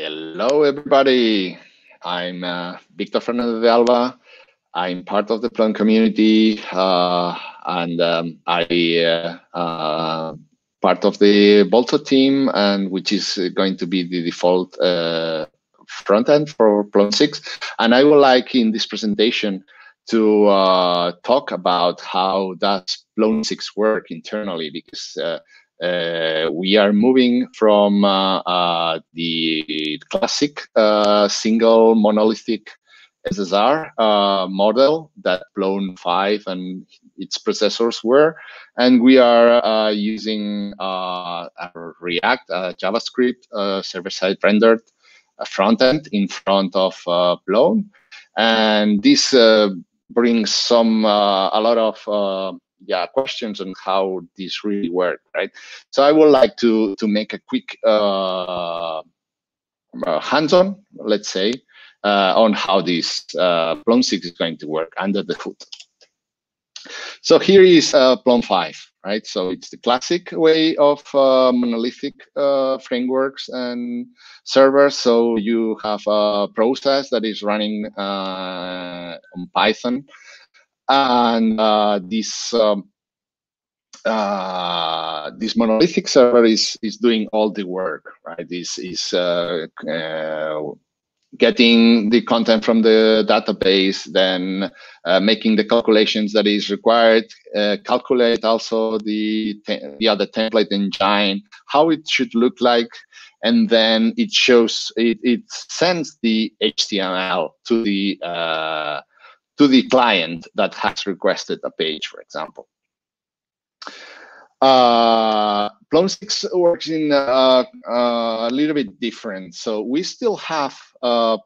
Hello, everybody. I'm uh, Victor Fernandez de Alba. I'm part of the Plone community, uh, and um, I uh, uh part of the Volto team, and which is going to be the default uh, front end for Plone 6. And I would like in this presentation to uh, talk about how does Plone 6 work internally, because uh, we are moving from uh, uh, the classic single monolithic SSR model that Plone 5 and its processors were, and we are using React, JavaScript, server-side rendered front end in front of uh, Plone. And this uh, brings some uh, a lot of yeah questions on how this really work right? So i would like to to make a quick uh, uh, hands-on let's say uh, on how this uh, plone 6 is going to work under the hood. So here is uh, plone 5 right? So it's the classic way of uh, monolithic uh, frameworks and servers. So you have a process that is running uh, on python and uh, this um, uh, this monolithic server is is doing all the work, right? This is uh, uh, getting the content from the database, then uh, making the calculations that is required, uh, calculate also the the other template engine, how it should look like, and then it shows it, it sends the HTML to the to the client that has requested a page, for example. Uh, Plone 6 works in uh, uh, a little bit different. So we still have uh,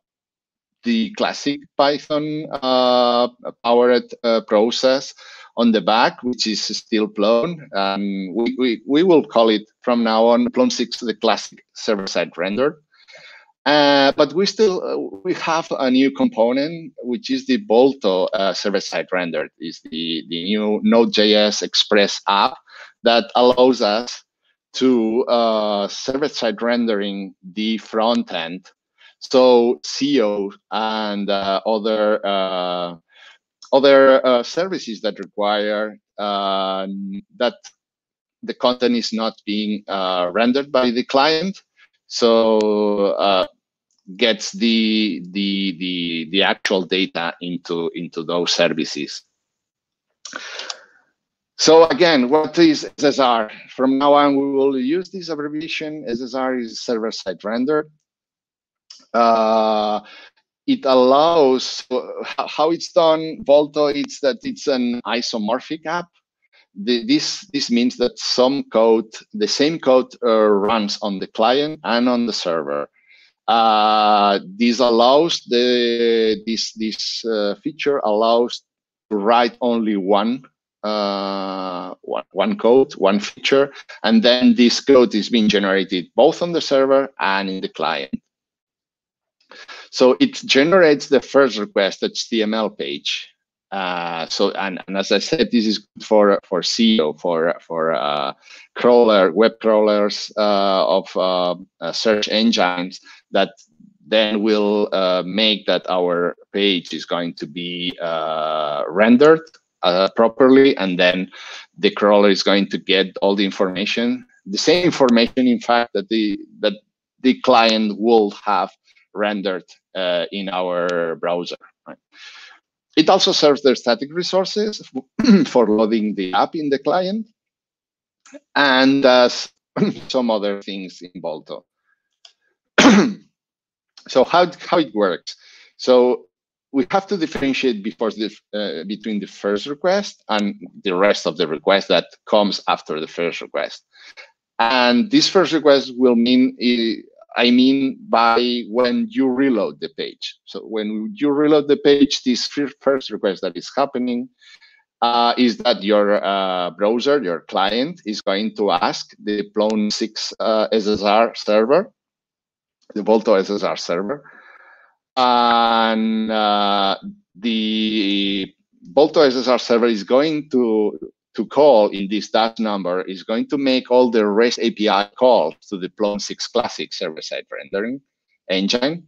the classic Python uh, powered uh, process on the back, which is still Plone. And we, we, we will call it from now on Plone 6 the classic server-side rendered. Uh, but we still uh, we have a new component which is the Volto uh, server-side rendered. is the the new Node.js Express app that allows us to uh, server-side rendering the front end. So SEO and uh, other other services that require that the content is not being rendered by the client so uh, gets the the the the actual data into into those services. So again, what is SSR? From now on, we will use this abbreviation. SSR is server-side render. Uh, it allows how it's done. Volto, it's that it's an isomorphic app the, this this means that some code, the same code uh, runs on the client and on the server. Uh, this allows the this this uh, feature allows to write only one, uh, one code, one feature, and then this code is being generated both on the server and in the client. So it generates the first request HTML page uh, so and, and, as I said, this is for for SEO for for uh, crawler web crawlers uh, of uh, uh, search engines that then will make that our page is going to be rendered properly, and then the crawler is going to get all the information, the same information, in fact, that the that the client will have rendered in our browser. Right? It also serves the static resources for loading the app in the client and does some other things in Volto. so how, how it works? So we have to differentiate the, uh, between the first request and the rest of the request that comes after the first request. And this first request will mean I mean by when you reload the page. So when you reload the page, this first request that is happening uh, is that your uh, browser, your client, is going to ask the Plone 6 uh, SSR server, the Volto SSR server, and uh, the Volto SSR server is going to to call in this dash number is going to make all the REST API calls to the Plone 6 Classic server-side rendering engine.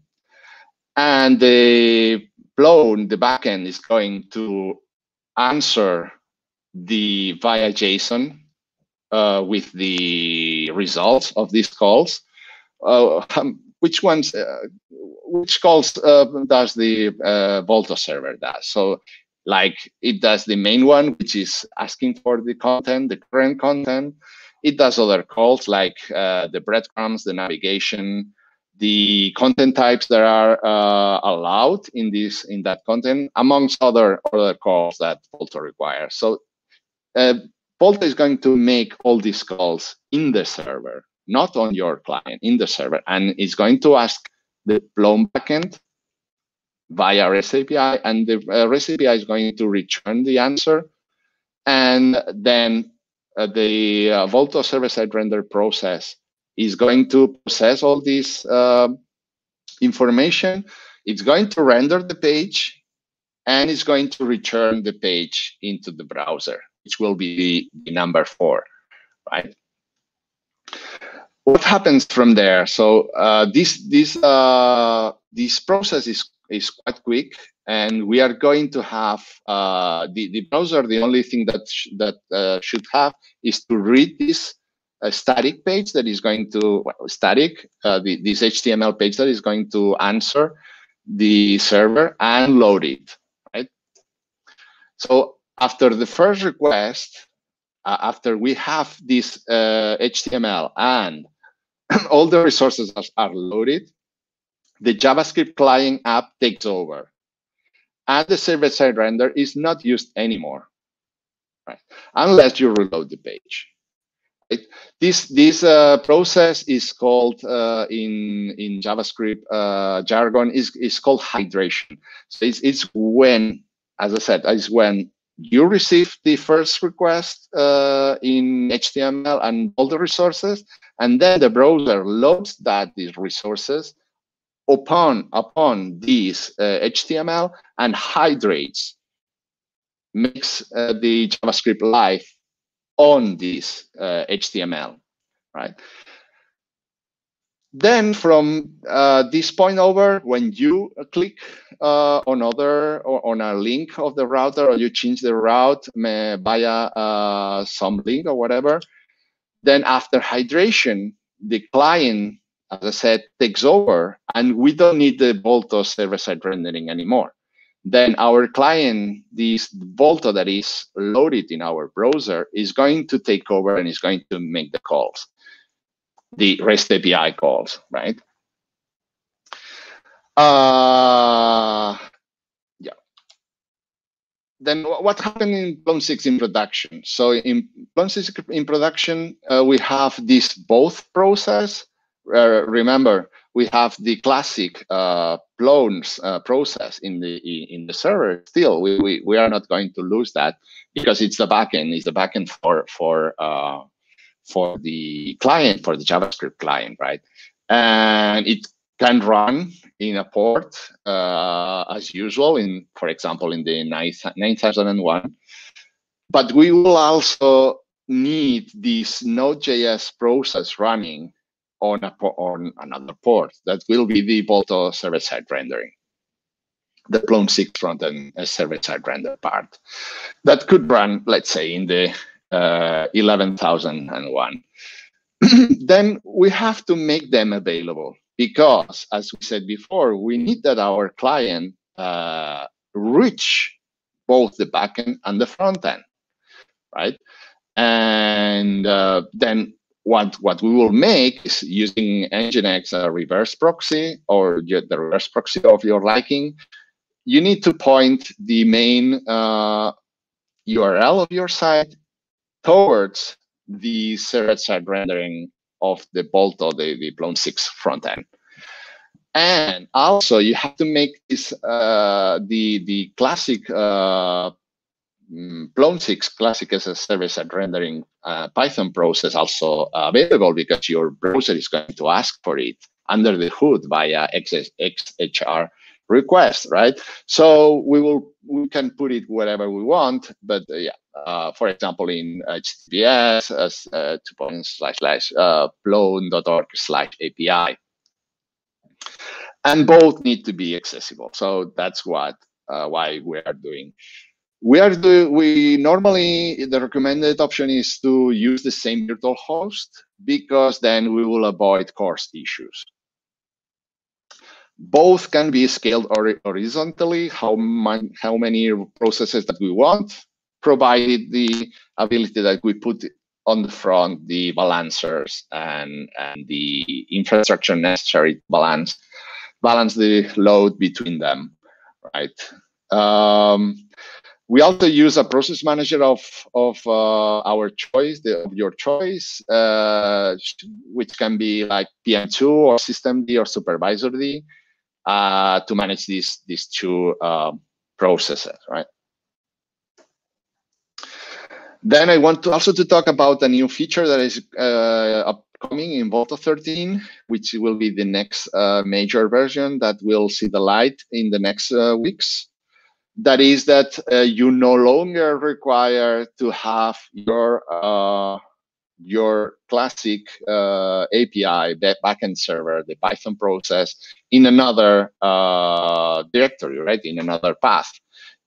And the Plone, the backend, is going to answer the via JSON uh, with the results of these calls. Uh, um, which ones, uh, which calls uh, does the uh, Volto server does? So like it does the main one, which is asking for the content, the current content. It does other calls like uh, the breadcrumbs, the navigation, the content types that are uh, allowed in this in that content, amongst other other calls that Volto requires. So uh, is going to make all these calls in the server, not on your client, in the server, and it's going to ask the Plone backend via REST API, and the uh, REST API is going to return the answer, and then uh, the uh, Volto server-side render process is going to process all this uh, information. It's going to render the page, and it's going to return the page into the browser, which will be the, the number four, right? What happens from there? So uh, this this uh, this process is is quite quick and we are going to have uh, the, the browser the only thing that sh that uh, should have is to read this uh, static page that is going to well, static uh, the, this html page that is going to answer the server and load it right? So after the first request uh, after we have this html uh, and all the resources are loaded the JavaScript client app takes over. And the server-side render is not used anymore, right? Unless you reload the page. Right? This this uh, process is called uh, in in JavaScript uh, jargon is is called hydration. So it's it's when, as I said, is when you receive the first request uh, in HTML and all the resources, and then the browser loads that these resources upon upon these uh, HTML and hydrates, makes uh, the JavaScript live on this uh, HTML, right? Then from uh, this point over, when you click uh, on other or on a link of the router or you change the route via uh, some link or whatever, then after hydration, the client as I said, takes over and we don't need the Volto server-side rendering anymore. Then our client, this Volto that is loaded in our browser is going to take over and is going to make the calls, the REST API calls, right? Uh, yeah. Then what happened in Plone 6 in production? So in Plone 6 in production, uh, we have this both process uh, remember we have the classic uh, Plone's uh, process in the in the server. Still, we, we we are not going to lose that because it's the backend. It's the backend for for uh, for the client for the JavaScript client, right? And it can run in a port uh, as usual in, for example, in the 9001. But we will also need this Node.js process running on, a, on another port. That will be the Volto server-side rendering, the Plone 6 front-end uh, server-side render part. That could run, let's say, in the uh, 11,001. then we have to make them available because, as we said before, we need that our client uh, reach both the backend and the front end, right? And uh, then what what we will make is using Nginx a reverse proxy or the reverse proxy of your liking. You need to point the main uh, URL of your site towards the server-side rendering of the Volto, the, the Plone 6 front end. And also, you have to make this uh, the the classic uh, Plone 6 Classic as a service-side rendering uh, Python process also available because your browser is going to ask for it under the hood via XHR request, right? So we will we can put it wherever we want, but uh, yeah, uh, for example, in HTTPS as uh, two slash slash uh, plone.org slash API. and both need to be accessible. So that's what uh, why we are doing. We are do, we normally the recommended option is to use the same virtual host because then we will avoid CORS issues. Both can be scaled horizontally, how, how many processes that we want, provided the ability that we put on the front the balancers and, and the infrastructure necessary to balance balance the load between them, right? Um, we also use a process manager of of uh, our choice, the, of your choice, uh, which can be like PM2 or systemd or supervisord uh, to manage these these two um, processes, right? Then I want to also to talk about a new feature that is uh, upcoming in Volto 13, which will be the next uh, major version that will see the light in the next uh, weeks. That is that uh, you no longer require to have your uh, your classic uh, API, the backend server, the Python process in another directory, right? In another path.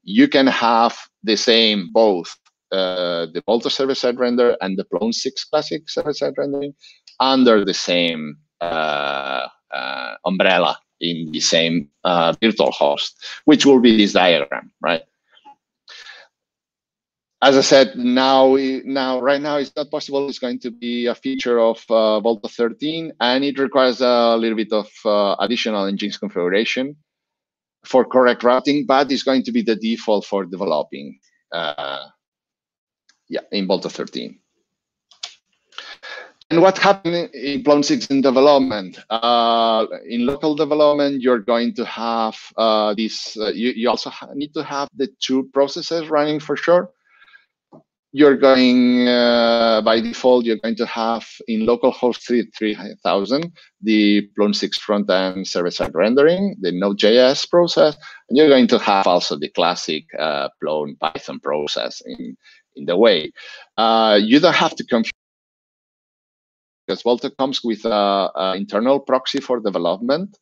You can have the same both uh, the Volto server-side render and the Plone 6 classic server-side rendering under the same uh, uh, umbrella in the same uh, virtual host, which will be this diagram, right? As I said, now, now, right now, it's not possible. It's going to be a feature of uh, Volto 13, and it requires a little bit of uh, additional Nginx configuration for correct routing, but it's going to be the default for developing uh, yeah, in Volto 13. And what happened in Plone 6 in development? Uh, in local development, you're going to have uh, this, uh, you, you also need to have the two processes running for sure. You're going, uh, by default, you're going to have in localhost 3000, the Plone 6 front-end server-side rendering, the Node.js process, and you're going to have also the classic uh, Plone Python process in, in the way. Uh, you don't have to confuse because Volto comes with an internal proxy for development.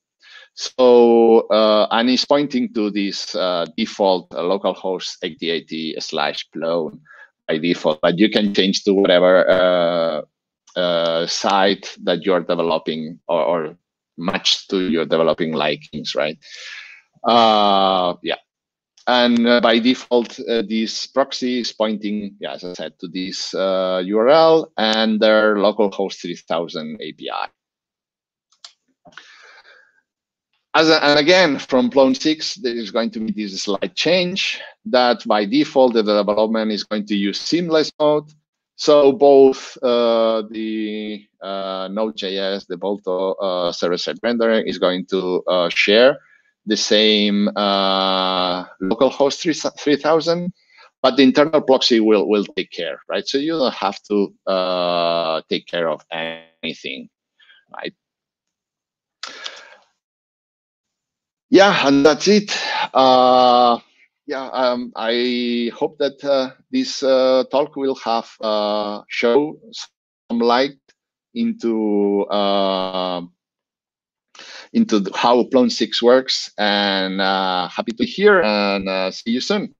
So, uh, and it's pointing to this uh, default uh, localhost 8080 slash Plone by default, but you can change to whatever uh, uh, site that you're developing or, or match to your developing likings, right? Uh, yeah. And uh, by default, uh, this proxy is pointing, yeah, as I said, to this uh, URL and their localhost 3000 API. As a, and again, from Plone 6, there is going to be this slight change that by default, the development is going to use seamless mode. So both uh, the uh, Node.js, the Volto uh, server-side rendering is going to uh, share the same uh, local host 3000, but the internal proxy will, will take care, right? So you don't have to uh, take care of anything, right? Yeah, and that's it. Uh, yeah, um, I hope that uh, this uh, talk will have uh, show some light into uh, into how Plone 6 works and uh, happy to hear and uh, see you soon.